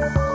Bye.